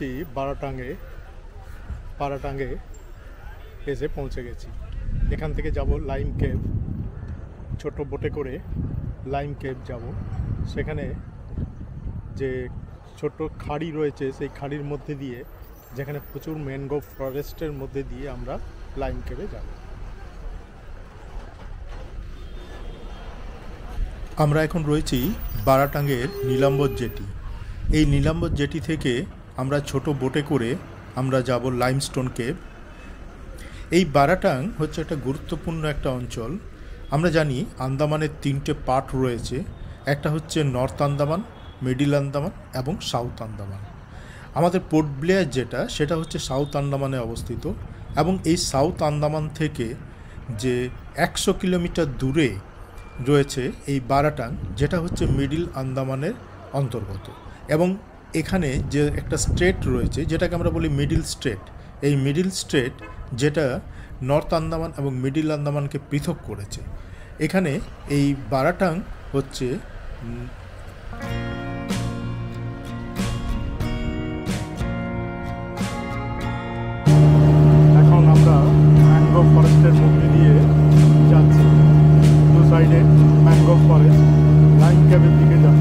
রয়েছি বারাটাঙ্গে পারাটাঙ্গে এসে পৌঁছে গেছি। এখান থেকে যাব লাইম কেভ, ছোট বোটে করে লাইম কেভ যাব। সেখানে যে ছোট খাড়ি রয়েছে, সেই খাড়ির মধ্যে দিয়ে, যেখানে প্রচুর ম্যানগ্রোভ ফরেস্টের মধ্যে দিয়ে আমরা লাইম কেভে যাব। আমরা এখন রয়েছি বারাটাঙ্গের নীলাম্বর জেটি। এই নীলাম্বর জেটি থেকে আমরা ছোট বোটে করে আমরা যাব লাইমস্টোন কেভ এই বারাটাং হচ্ছে একটা গুরুত্বপূর্ণ একটা অঞ্চল। আমরা জানি আন্দামানের তিনটে পার্ট রয়েছে। একটা হচ্ছে নর্থ আন্দামান, মিডিল আন্দামান এবং সাউথ আন্দামান। আমাদের পোর্ট ব্লেয়ার যেটা, সেটা হচ্ছে সাউথ আন্দামানে অবস্থিত এবং এই সাউথ আন্দামান থেকে যে একশো কিলোমিটার দূরে রয়েছে এই বারাটাং, যেটা হচ্ছে মিডিল আন্দামানের অন্তর্গত এবং এখানে যে একটা স্টেট রয়েছে, যেটাকে আমরা বলি মিডিল স্টেট এই মিডিল স্টেট যেটা নর্থ আন্দামান এবং মিডিল আন্দামানকে পৃথক করেছে। এখানে এই বারাটাং হচ্ছে এখন আমরা ম্যানগ্রোভ ফরেস্টের মধ্যে দিয়ে যাচ্ছি। দু সাইডে ম্যানগ্রোভ ফরেস্ট, লাইন ক্যাবের দিকে যাচ্ছি।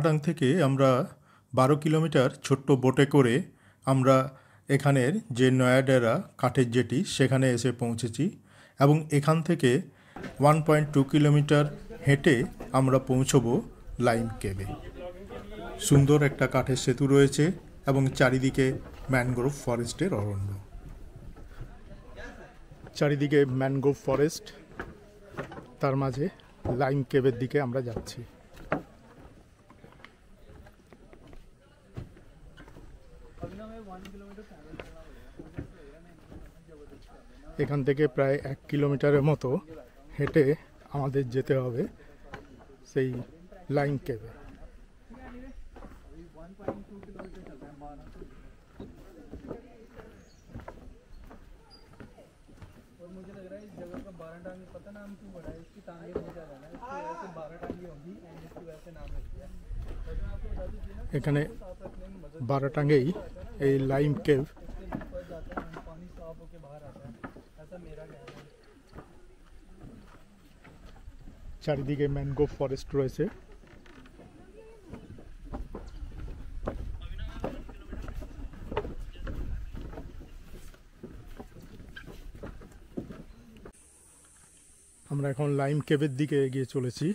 বারাটাং থেকে আমরা বারো কিলোমিটার ছোট্ট বোটে করে আমরা এখানের যে নয়াডেরা কাঠের জেটি, সেখানে এসে পৌঁছেছি এবং এখান থেকে ওয়ান পয়েন্ট টু কিলোমিটার হেঁটে আমরা পৌঁছবো লাইম কেবে। সুন্দর একটা কাঠের সেতু রয়েছে এবং চারিদিকে ম্যানগ্রোভ ফরেস্টের অরণ্য। চারিদিকে ম্যানগ্রোভ ফরেস্ট, তার মাঝে লাইম কেবের দিকে আমরা যাচ্ছি। এখান থেকে প্রায় এক কিলোমিটারের মতো হেঁটে আমাদের যেতে হবে সেই লাইন কেবে। এখানে বারোটাঙ্গেই এই লাইম কেভ চারিদিকে ম্যানগ্রোভ ফরেস্ট রয়েছে। আমরা এখন লাইম কেভের দিকে এগিয়ে চলেছি।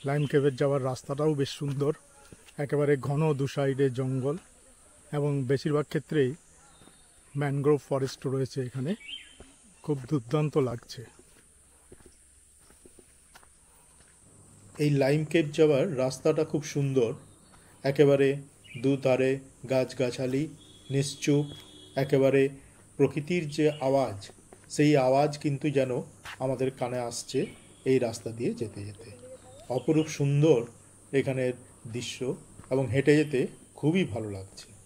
লাইম কেভের যাওয়ার রাস্তাটাও বেশ সুন্দর। একেবারে ঘন দু সাইডে জঙ্গল এবং বেশিরভাগ ক্ষেত্রেই ম্যানগ্রোভ ফরেস্ট রয়েছে এখানে। খুব দুর্দান্ত লাগছে। এই লাইম কেভ যাওয়ার রাস্তাটা খুব সুন্দর। একেবারে দুধারে গাছগাছালি, নিশ্চুপ, একেবারে প্রকৃতির যে আওয়াজ, সেই আওয়াজ কিন্তু যেন আমাদের কানে আসছে এই রাস্তা দিয়ে যেতে যেতে। অপরূপ সুন্দর এখানের দৃশ্য এবং হেঁটে যেতে খুবই ভালো লাগছে।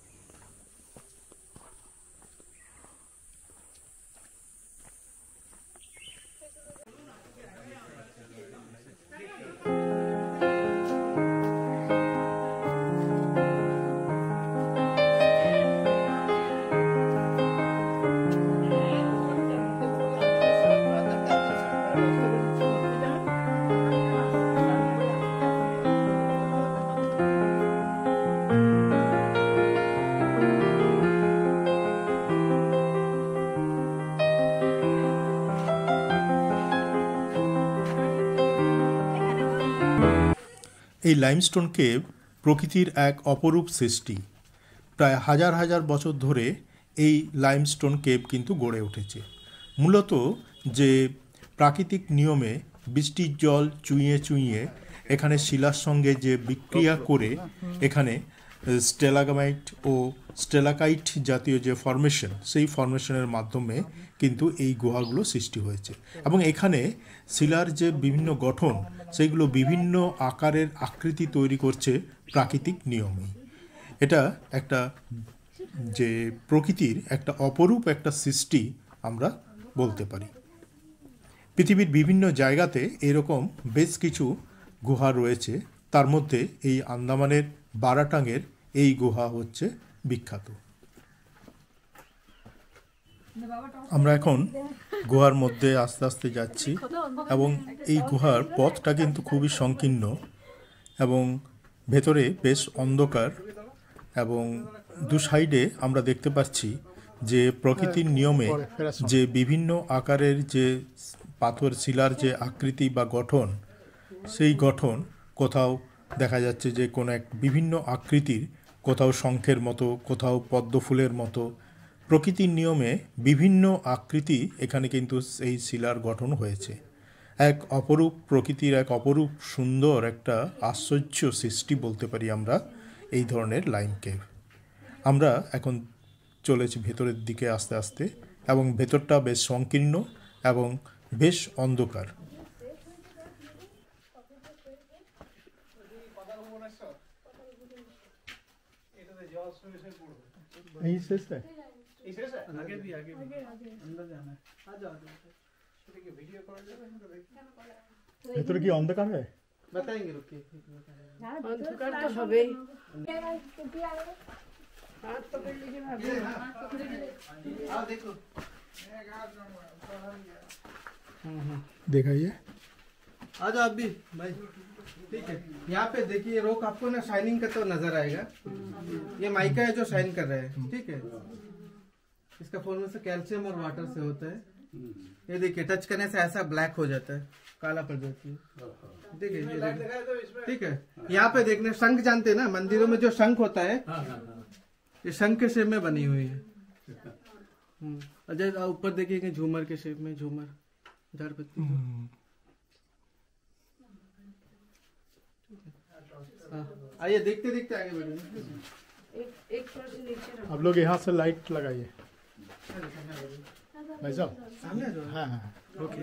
এই লাইমস্টোন কেভ প্রকৃতির এক অপরূপ সৃষ্টি। প্রায় হাজার হাজার বছর ধরে এই লাইমস্টোন কেভ কিন্তু গড়ে উঠেছে। মূলত যে প্রাকৃতিক নিয়মে বৃষ্টির জল চুইয়ে চুইয়ে এখানে শিলার সঙ্গে যে বিক্রিয়া করে এখানে স্টেলাগামাইট ও স্টেলাকাইট জাতীয় যে ফরমেশন সেই ফরমেশনের মাধ্যমে কিন্তু এই গুহাগুলো সৃষ্টি হয়েছে। এবং এখানে শিলার যে বিভিন্ন গঠন, সেইগুলো বিভিন্ন আকারের আকৃতি তৈরি করছে প্রাকৃতিক নিয়মেই এটা একটা যে প্রকৃতির একটা অপরূপ একটা সৃষ্টি আমরা বলতে পারি। পৃথিবীর বিভিন্ন জায়গাতে এরকম বেশ কিছু গুহা রয়েছে। তার মধ্যে এই আন্দামানের বারাটাঙের এই গুহা হচ্ছে বিখ্যাত। আমরা এখন গুহার মধ্যে আস্তে আস্তে যাচ্ছি এবং এই গুহার পথটা কিন্তু খুবই সংকীর্ণ এবং ভেতরে বেশ অন্ধকার এবং দু সাইডে আমরা দেখতে পাচ্ছি যে প্রকৃতির নিয়মে যে বিভিন্ন আকারের যে পাথর, শিলার যে আকৃতি বা গঠন, সেই গঠন কোথাও দেখা যাচ্ছে যে কোনো এক বিভিন্ন আকৃতির কোথাও শঙ্খের মতো, কোথাও পদ্ম ফুলের মতো। প্রকৃতির নিয়মে বিভিন্ন আকৃতি এখানে কিন্তু এই শিলার গঠন হয়েছে। এক অপরূপ, প্রকৃতির এক অপরূপ সুন্দর একটা আশ্চর্য সৃষ্টি বলতে পারি আমরা এই ধরনের লাইম কেভ আমরা এখন চলেছি ভেতরের দিকে আস্তে আস্তে এবং ভেতরটা বেশ সংকীর্ণ এবং বেশ অন্ধকার। এই শেষটা आगे भी आगे भी अंदर जाना है आ जाओ आ जाओ वीडियो कॉल ভেতরে কি অন্ধকার হয় बताएंगे रुकिए অন্ধকার তো হবেই हाँ देखो দেখাইয়ে आ जाओ आप भी भाई ठीक है। यहाँ पे देखिए रोक आपको ना शाइनिंग का तो नज़र आएगा। ये माइका है जो शाइन कर रहा है ठीक है। इसका फॉर्मेशन कैल्शियम और वाटर से होता है। ये देखिए टच करने से ऐसा ब्लैक हो जाता है काला पड़ जाती है। देखिए। ये ठीक है यहाँ पे देखने शंख जानते हैं ना मंदिरों में जो शंख होता है ये शंख के शेप में बनी हुई है। हम्म, और जैसे ऊपर देखिए झूमर के शेप में झूमर झाड़ पत्ती हाँ, आइए देखते देखते आगे बढ़ेंगे। एक एक नीचे आप लोग यहाँ से लाइट लगाइए। भाई साहब? सामने हाँ हाँ ओके।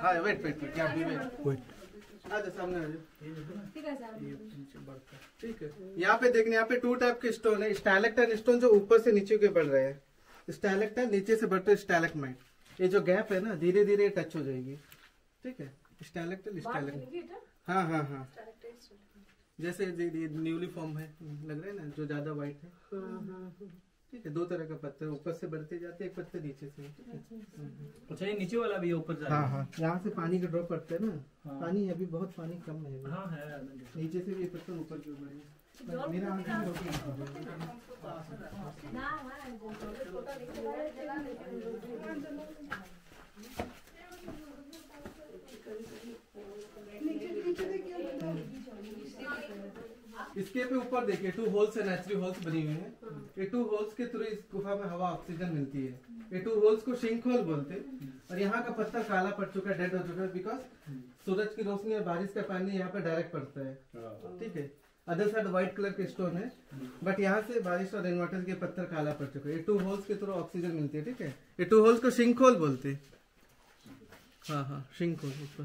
हाँ वेट वेट वेट यहाँ भी वेट वेट आ सामने आ जाओ। ठीक है यहाँ पे देखने यहाँ पे टू टाइप के स्टोन है। स्टैलेक्टाइट स्टोन जो ऊपर से नीचे के बढ़ रहे हैं। स्टैलेक्टाइट नीचे से बढ़ते स्टैलेक्टाइट ये जो गैप है ना धीरे धीरे टच हो जाएगी। ठीक है? स्टैलेक्टाइट स्टैलेक्टाइट हाँ हाँ हाँ। जैसे न्यूली फॉर्म है लग रहा है ना जो ज़्यादा व्हाइट है। ठीक है दो तरह का पत्थर ऊपर से बढ़ते जाते हैं एक पत्थर नीचे से अच्छा ये नीचे वाला भी है ऊपर जा हाँ हाँ? यहाँ से पानी का ड्रॉप पड़ता है ना। हाँ। पानी अभी बहुत पानी कम है। हाँ है नीचे से भी ये पत्थर ऊपर की ओर है। मेरा आँख में रोटी नहीं है। इसके पे ऊपर देखिए टू होल्स है नेचुरल होल्स बनी हुई है। ये टू होल्स के थ्रू इस गुफा में हवा ऑक्सीजन मिलती है। ये टू होल्स को शिंक होल बोलते हैं। और यहाँ का पत्थर काला पड़ चुका है डेड हो चुका है बिकॉज़ सूरज की रोशनी और बारिश का पानी यहाँ पे डायरेक्ट पड़ता है। ठीक है? अदर साइड व्हाइट कलर के स्टोन है। बट यहाँ से बारिश और रेन वाटर के पत्थर काला पड़ चुका है। ये टू होल्स के थ्रू ऑक्सीजन मिलती है ठीक है? ये टू होल्स को शिंक होल बोलते हैं। हाँ हाँ शिंक होल ऊपर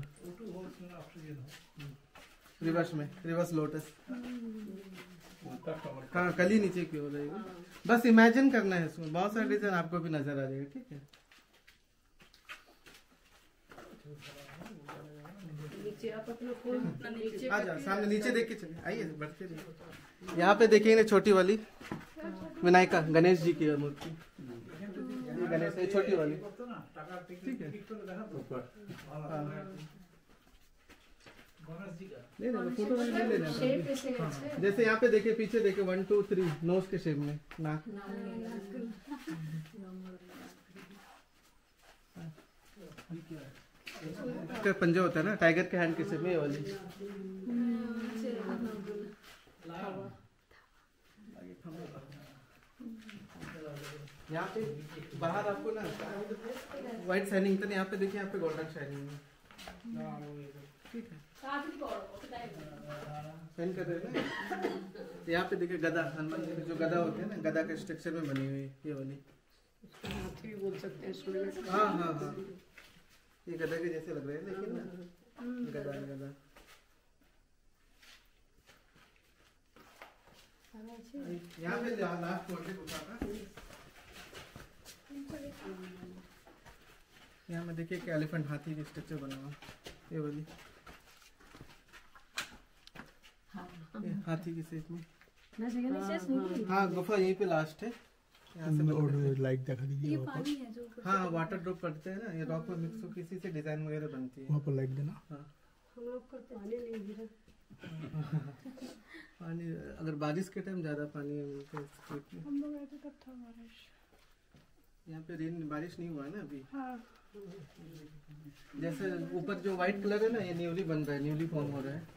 रिवर्स में रिवर्स लोटस हाँ कली नीचे की हो। जाएगी बस इमेजिन करना है इसमें बहुत सारे डिज़ाइन आपको भी नज़र आ जाएगा ठीक है? आप अपना फ़ोन नीचे आ जाओ सामने नीचे देख के चलिए आइए बढ़ते रहिए। यहाँ पे देखिए ना छोटी वाली। विनायका गणेश जी की है मूर्ति। गणेश छोटी वाली। ठीक है। हाँ। नहीं नहीं फ़ोटो नहीं लेना शेप ऐसे है। जैसे यहाँ पे देखिए पीछे देखिए वन टू थ्री नोज़ के शेप में नाक। इसका पंजा होता है ना टाइगर के हैंड के शेप में ये वाली। यहाँ पे बाहर आपको ना व्हाइट शाइनिंग था यहाँ पे देखिए यहाँ पे गोल्डन शाइनिंग है। ठीक है। साइन कर रहे यहाँ पे देखिए गदा हनुमान जी जो गदा होते हैं ना गदा के स्ट्रक्चर में बनी हुई ये वाली। हाथी भी बोल सकते हैं इसमें। हाँ हाँ हाँ। ये गदा के जैसे लग रहे हैं देखिए ना। गदा गदा। यहाँ पे लास्ट पोर्ट्रेट उठाना यहाँ में देखिए कि एलिफेंट हाथी की स्ट्रक्चर बना हुआ ये वाली ये हाथी की शेप में हाँ गुफा यहीं पे लास्ट है। लाइट दिखा दीजिए है। हाँ वाटर ड्रॉप पड़ते हैं। ना ये रॉक में मिक्स होकर इसी से डिज़ाइन वगैरह बनती है। वहाँ पर लाइट देना। हाँ। हम लोग का पानी नहीं गिरा। पानी अगर बारिश के टाइम ज़्यादा पानी है तो स्ट्रीट में हम लोग आए थे तब था बारिश। यहाँ पे रेन बारिश नहीं हुआ है ना अभी? हाँ। जैसे ऊपर जो व्हाइट कलर है ना ये न्यूली बन रहा है न्यूली फॉर्म हो रहा है।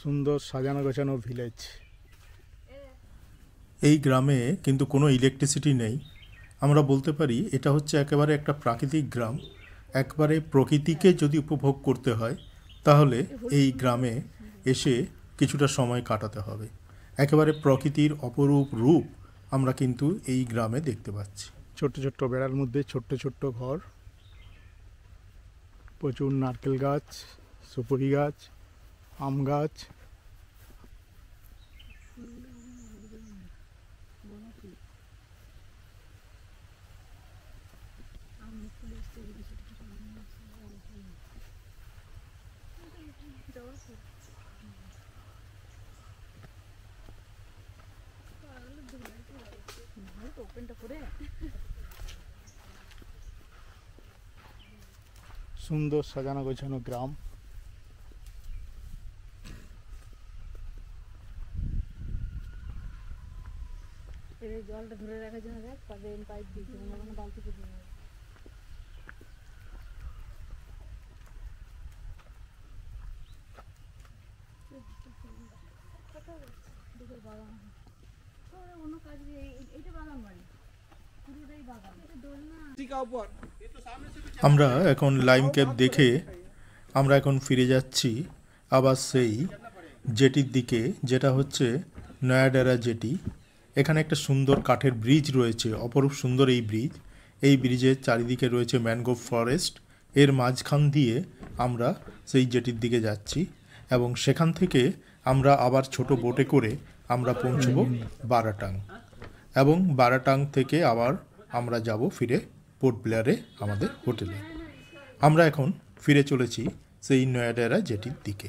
সুন্দর সাজানো গোছানো ভিলেজ এই গ্রামে কিন্তু কোনো ইলেকট্রিসিটি নেই। আমরা বলতে পারি এটা হচ্ছে একেবারে একটা প্রাকৃতিক গ্রাম। একবারে প্রকৃতিকে যদি উপভোগ করতে হয় তাহলে এই গ্রামে এসে কিছুটা সময় কাটাতে হবে। একেবারে প্রকৃতির অপরূপ রূপ আমরা কিন্তু এই গ্রামে দেখতে পাচ্ছি। ছোট্ট ছোট্ট বেড়ার মধ্যে ছোট্ট ছোট্ট ঘর প্রচুর নারকেল গাছ সুপুরি গাছ আম গাছ সুন্দর সাজানো গোছানো গ্রাম জলটা ধরে রাখার জন্য দেখ পাবে পাইপ দিয়েছে বালতি করে দেবে। দুটোর বাগান তো ওরা অন্য কাজ দিয়ে আমরা এখন লাইম ক্যাপ দেখে আমরা এখন ফিরে যাচ্ছি আবার সেই জেটির দিকে, যেটা হচ্ছে নয়াডারা জেটি এখানে একটা সুন্দর কাঠের ব্রিজ রয়েছে অপরূপ সুন্দর এই ব্রিজ। এই ব্রিজের চারিদিকে রয়েছে ম্যানগ্রোভ ফরেস্ট। এর মাঝখান দিয়ে আমরা সেই জেটির দিকে যাচ্ছি এবং সেখান থেকে আমরা আবার ছোট বোটে করে আমরা পৌঁছবো বারাটাং। এবং বারাটাং থেকে আবার আমরা যাব ফিরে পোর্ট ব্লেয়ারে আমাদের হোটেলে। আমরা এখন ফিরে চলেছি সেই নয়াডেরা জেটির দিকে।